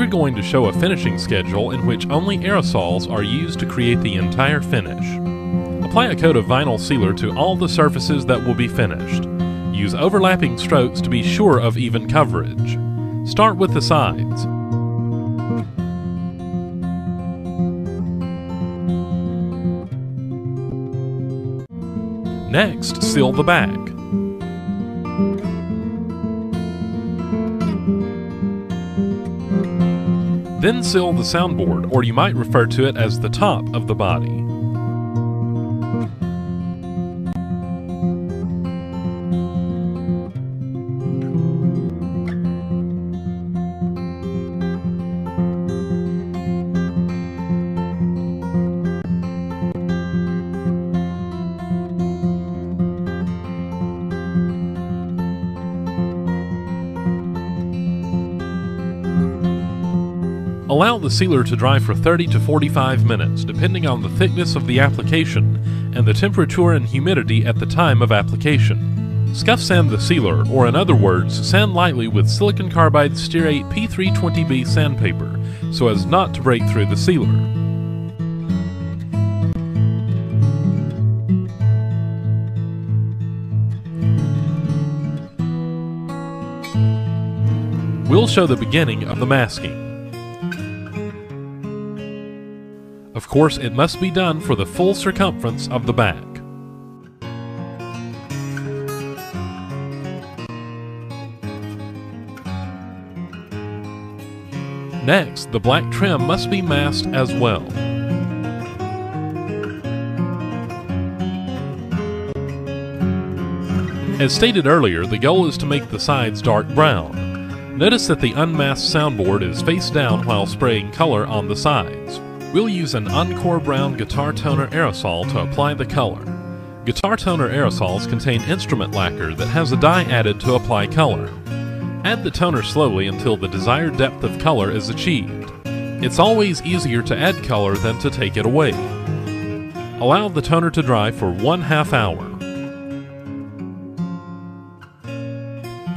we're going to show a finishing schedule in which only aerosols are used to create the entire finish. Apply a coat of vinyl sealer to all the surfaces that will be finished. Use overlapping strokes to be sure of even coverage. Start with the sides. Next, seal the back. Then seal the soundboard, or you might refer to it as the top of the body. Allow the sealer to dry for 30 to 45 minutes, depending on the thickness of the application and the temperature and humidity at the time of application. Scuff sand the sealer, or in other words, sand lightly with silicon carbide stearate P320B sandpaper so as not to break through the sealer. We'll show the beginning of the masking. Of course, it must be done for the full circumference of the back. Next, the black trim must be masked as well. As stated earlier, the goal is to make the sides dark brown. Notice that the unmasked soundboard is face down while spraying color on the sides. We'll use an Encore Brown Guitar Toner aerosol to apply the color. Guitar Toner aerosols contain instrument lacquer that has a dye added to apply color. Add the toner slowly until the desired depth of color is achieved. It's always easier to add color than to take it away. Allow the toner to dry for one half hour.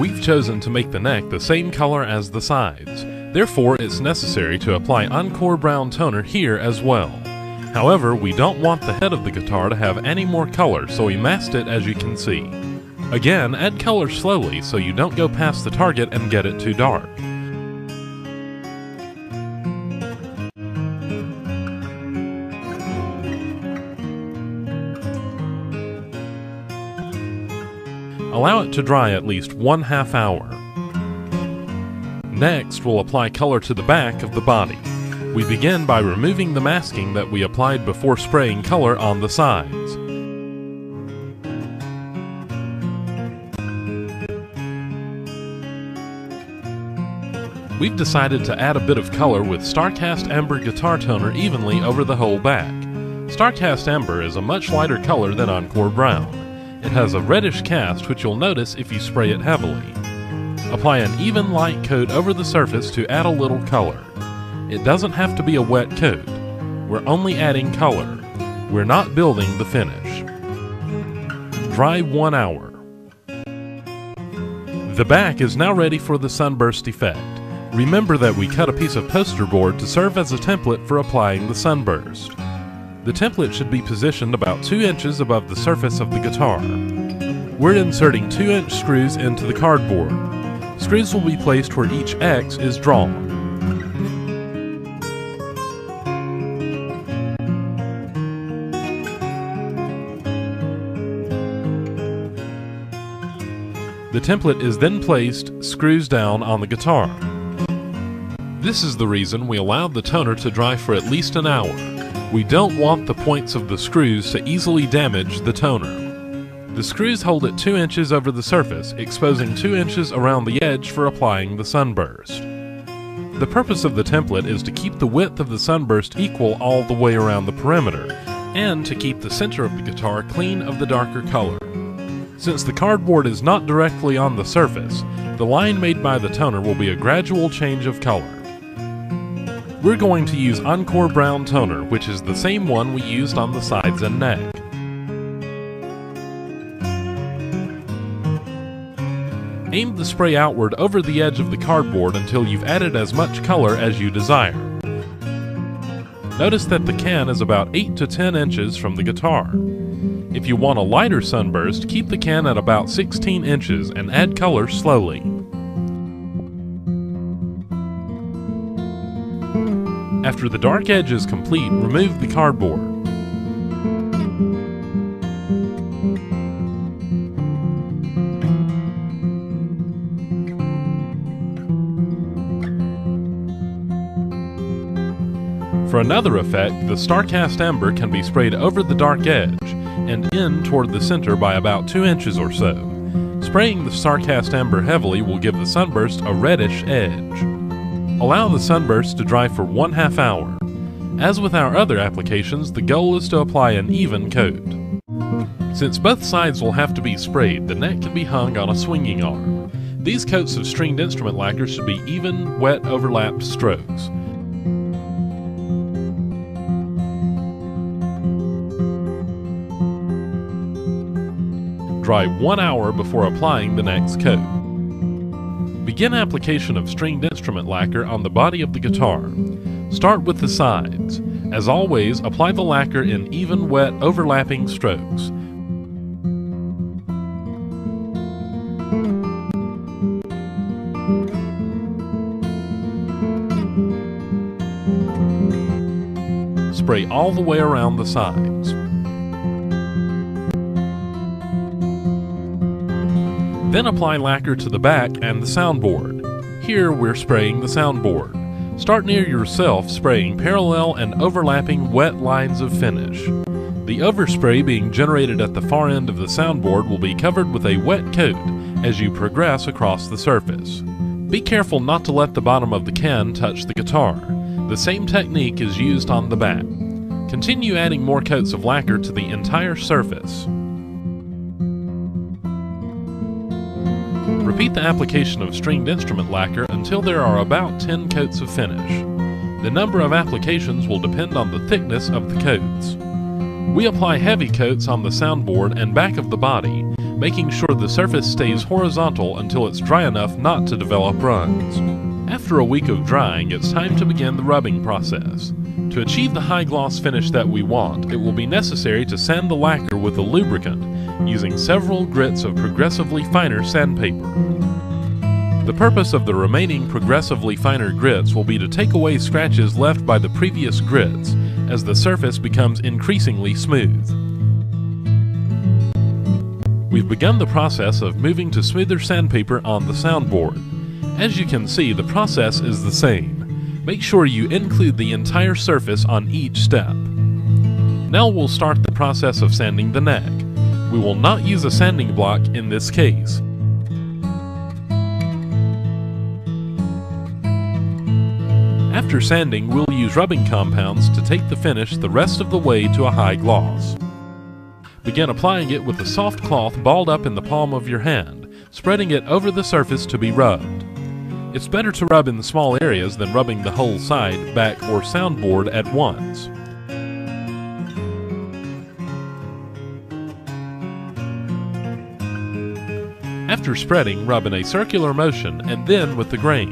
We've chosen to make the neck the same color as the sides. Therefore, it's necessary to apply Encore Brown toner here as well. However, we don't want the head of the guitar to have any more color, so we masked it as you can see. Again, add color slowly so you don't go past the target and get it too dark. Allow it to dry at least one half hour. Next, we'll apply color to the back of the body. We begin by removing the masking that we applied before spraying color on the sides. We've decided to add a bit of color with StarCast Amber Guitar Toner evenly over the whole back. StarCast Amber is a much lighter color than Encore Brown. It has a reddish cast which you'll notice if you spray it heavily. Apply an even light coat over the surface to add a little color. It doesn't have to be a wet coat. We're only adding color. We're not building the finish. Dry one hour. The back is now ready for the sunburst effect. Remember that we cut a piece of poster board to serve as a template for applying the sunburst. The template should be positioned about 2 inches above the surface of the guitar. We're inserting 2 inch screws into the cardboard. Screws will be placed where each X is drawn. The template is then placed screws down on the guitar. This is the reason we allowed the toner to dry for at least an hour. We don't want the points of the screws to easily damage the toner. The screws hold it 2 inches over the surface, exposing 2 inches around the edge for applying the sunburst. The purpose of the template is to keep the width of the sunburst equal all the way around the perimeter, and to keep the center of the guitar clean of the darker color. Since the cardboard is not directly on the surface, the line made by the toner will be a gradual change of color. We're going to use Encore Brown Toner, which is the same one we used on the sides and neck. Aim the spray outward over the edge of the cardboard until you've added as much color as you desire. Notice that the can is about 8 to 10 inches from the guitar. If you want a lighter sunburst, keep the can at about 16 inches and add color slowly. After the dark edge is complete, remove the cardboard. For another effect, the Starcast Amber can be sprayed over the dark edge and in toward the center by about 2 inches or so. Spraying the Starcast Amber heavily will give the sunburst a reddish edge. Allow the sunburst to dry for one half hour. As with our other applications, the goal is to apply an even coat. Since both sides will have to be sprayed, the neck can be hung on a swinging arm. These coats of stringed instrument lacquer should be even, wet, overlapped strokes. Dry one hour before applying the next coat. Begin application of stringed instrument lacquer on the body of the guitar. Start with the sides. As always, apply the lacquer in even, wet, overlapping strokes. Spray all the way around the sides. Then apply lacquer to the back and the soundboard. Here we're spraying the soundboard. Start near yourself spraying parallel and overlapping wet lines of finish. The overspray being generated at the far end of the soundboard will be covered with a wet coat as you progress across the surface. Be careful not to let the bottom of the can touch the guitar. The same technique is used on the back. Continue adding more coats of lacquer to the entire surface. Repeat the application of stringed instrument lacquer until there are about 10 coats of finish. The number of applications will depend on the thickness of the coats. We apply heavy coats on the soundboard and back of the body, making sure the surface stays horizontal until it's dry enough not to develop runs. After a week of drying, it's time to begin the rubbing process. To achieve the high gloss finish that we want, it will be necessary to sand the lacquer with a lubricant using several grits of progressively finer sandpaper. The purpose of the remaining progressively finer grits will be to take away scratches left by the previous grits as the surface becomes increasingly smooth. We've begun the process of moving to smoother sandpaper on the soundboard. As you can see, the process is the same. Make sure you include the entire surface on each step. Now we'll start the process of sanding the neck. We will not use a sanding block in this case. After sanding, we'll use rubbing compounds to take the finish the rest of the way to a high gloss. Begin applying it with a soft cloth balled up in the palm of your hand, spreading it over the surface to be rubbed. It's better to rub in small areas than rubbing the whole side, back, or soundboard at once. After spreading, rub in a circular motion and then with the grain.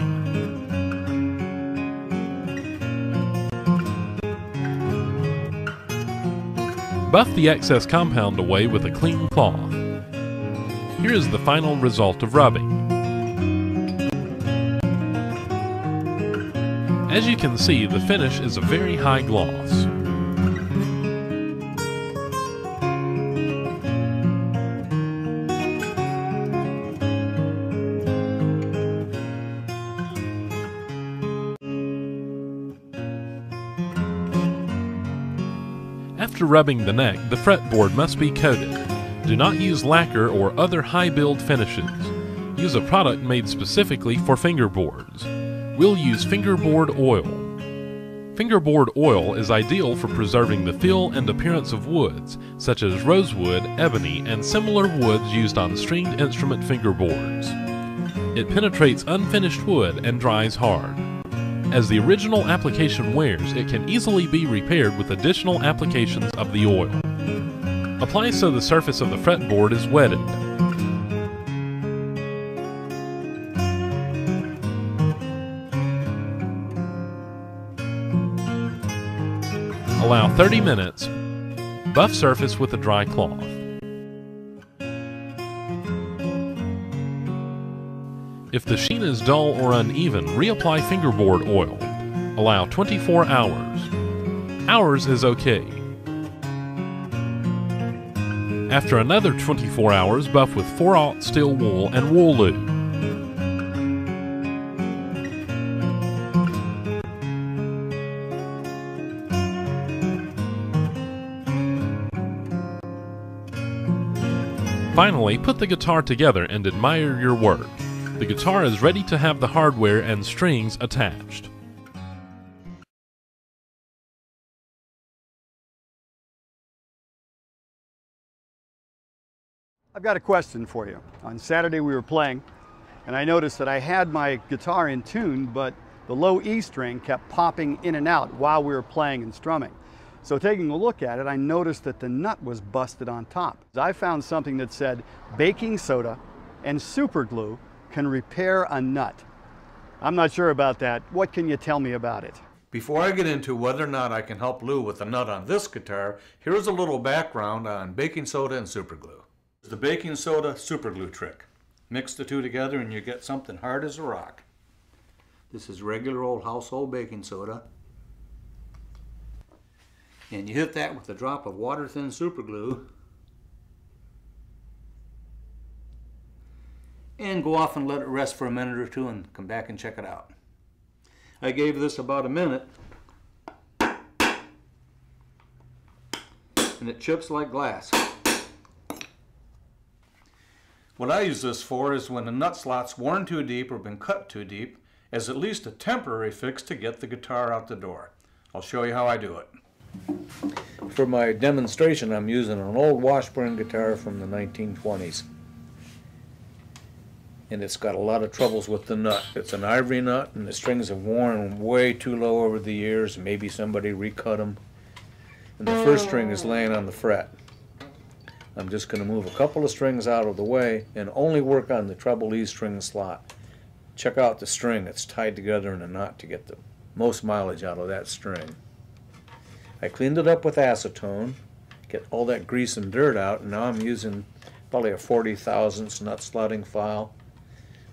Buff the excess compound away with a clean cloth. Here is the final result of rubbing. As you can see, the finish is a very high gloss. After rubbing the neck, the fretboard must be coated. Do not use lacquer or other high build finishes. Use a product made specifically for fingerboards. We'll use fingerboard oil. Fingerboard oil is ideal for preserving the feel and appearance of woods, such as rosewood, ebony, and similar woods used on stringed instrument fingerboards. It penetrates unfinished wood and dries hard. As the original application wears, it can easily be repaired with additional applications of the oil. Apply so the surface of the fretboard is wetted. Allow 30 minutes. Buff surface with a dry cloth. The sheen is dull or uneven, reapply fingerboard oil. Allow 24 hours. Hours is okay. After another 24 hours, buff with 4-aught steel wool and wool lube. Finally, put the guitar together and admire your work. The guitar is ready to have the hardware and strings attached. I've got a question for you. On Saturday we were playing and I noticed that I had my guitar in tune but the low E string kept popping in and out while we were playing and strumming. So taking a look at it, I noticed that the nut was busted on top. I found something that said baking soda and super glue can repair a nut. I'm not sure about that. What can you tell me about it? Before I get into whether or not I can help Lou with the nut on this guitar, here's a little background on baking soda and super glue. The baking soda super glue trick. Mix the two together and you get something hard as a rock. This is regular old household baking soda and you hit that with a drop of water thin super glue and go off and let it rest for a minute or two and come back and check it out. I gave this about a minute and it chips like glass. What I use this for is when a nut slot's worn too deep or been cut too deep as at least a temporary fix to get the guitar out the door. I'll show you how I do it. For my demonstration, I'm using an old Washburn guitar from the 1920s. And it's got a lot of troubles with the nut. It's an ivory nut, and the strings have worn way too low over the years. Maybe somebody recut them. And the first string is laying on the fret. I'm just going to move a couple of strings out of the way and only work on the treble E string slot. Check out the string. It's tied together in a knot to get the most mileage out of that string. I cleaned it up with acetone, get all that grease and dirt out, and now I'm using probably a 40 thousandths nut slotting file,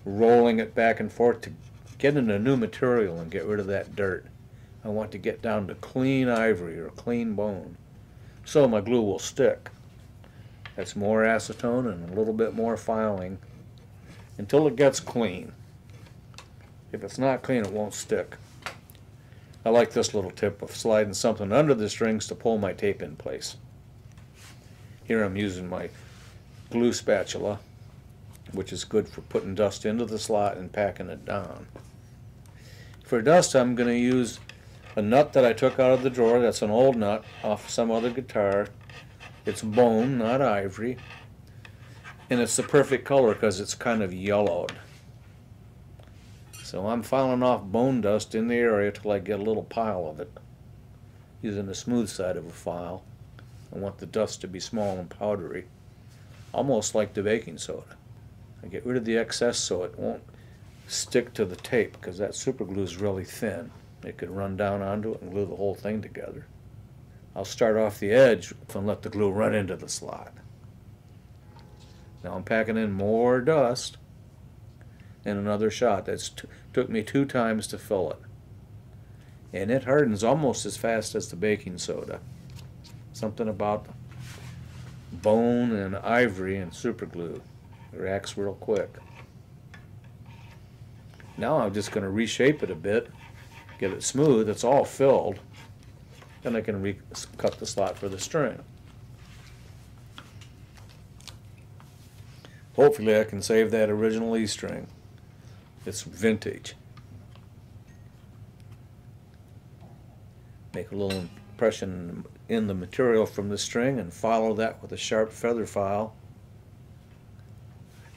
rolling it back and forth to get into new material and get rid of that dirt. I want to get down to clean ivory or clean bone so my glue will stick. That's more acetone and a little bit more filing until it gets clean. If it's not clean, it won't stick. I like this little tip of sliding something under the strings to pull my tape in place. Here I'm using my glue spatula, which is good for putting dust into the slot and packing it down. For dust, I'm going to use a nut that I took out of the drawer. That's an old nut off some other guitar. It's bone, not ivory. And it's the perfect color because it's kind of yellowed. So I'm filing off bone dust in the area till I get a little pile of it using the smooth side of a file. I want the dust to be small and powdery, almost like the baking soda. I get rid of the excess so it won't stick to the tape because that super glue is really thin. It could run down onto it and glue the whole thing together. I'll start off the edge and let the glue run into the slot. Now I'm packing in more dust and another shot. That took me two times to fill it. And it hardens almost as fast as the baking soda. Something about bone and ivory and super glue. Reacts real quick. Now I'm just going to reshape it a bit, get it smooth. It's all filled. Then I can cut the slot for the string. Hopefully I can save that original E string. It's vintage. Make a little impression in the material from the string and follow that with a sharp feather file.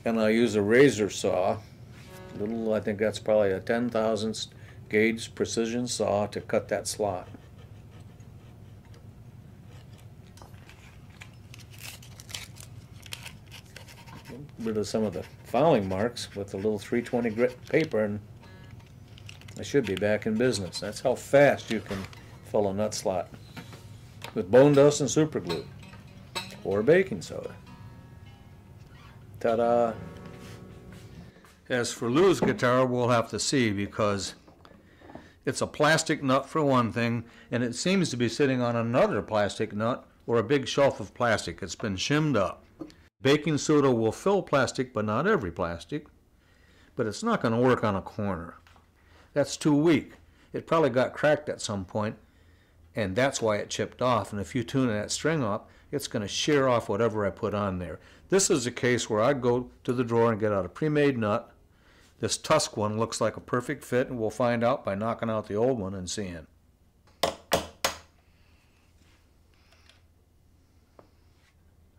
And I use a razor saw, little, I think that's probably a 10 thousandths gauge precision saw to cut that slot. rid of some of the filing marks with a little 320 grit paper and I should be back in business. That's how fast you can fill a nut slot. with bone dust and super glue or baking soda. Ta-da! As for Lou's guitar, we'll have to see because it's a plastic nut for one thing, and it seems to be sitting on another plastic nut or a big shelf of plastic. It's been shimmed up. Baking soda will fill plastic, but not every plastic. But it's not going to work on a corner. That's too weak. It probably got cracked at some point, and that's why it chipped off. And if you tune that string up, it's going to shear off whatever I put on there. This is a case where I go to the drawer and get out a pre-made nut. This TUSQ one looks like a perfect fit, and we'll find out by knocking out the old one and seeing.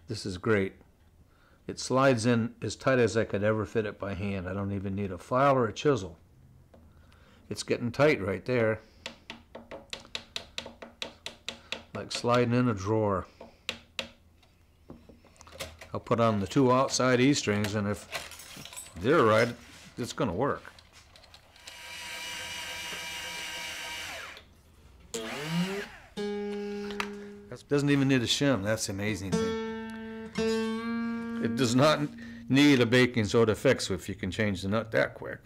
This is great. It slides in as tight as I could ever fit it by hand. I don't even need a file or a chisel. It's getting tight right there. Like sliding in a drawer. I'll put on the two outside E strings and if they're right, it's gonna work. That doesn't even need a shim, that's the amazing thing. It does not need a baking soda fix if you can change the nut that quick.